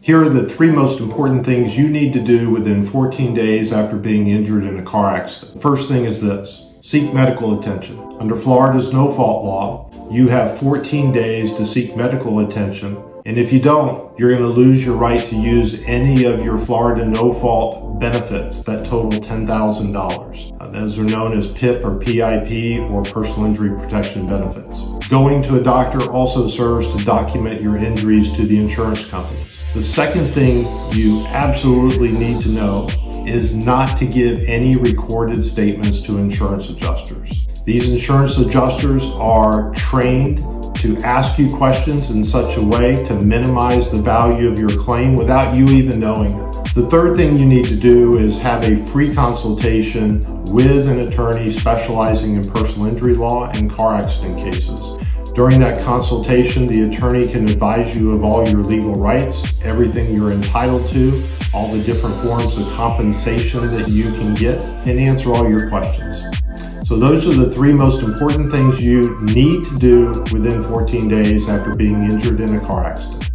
Here are the three most important things you need to do within 14 days after being injured in a car accident. First thing is this seek medical attention. Under Florida's no fault law, you have 14 days to seek medical attention and if you don't, you're going to lose your right to use any of your Florida no fault benefits that total $10,000. Uh, those are known as PIP or PIP or personal injury protection benefits. Going to a doctor also serves to document your injuries to the insurance companies. The second thing you absolutely need to know is not to give any recorded statements to insurance adjusters. These insurance adjusters are trained to ask you questions in such a way to minimize the value of your claim without you even knowing it. The third thing you need to do is have a free consultation with an attorney specializing in personal injury law and car accident cases. During that consultation, the attorney can advise you of all your legal rights, everything you're entitled to, all the different forms of compensation that you can get, and answer all your questions. So those are the three most important things you need to do within 14 days after being injured in a car accident.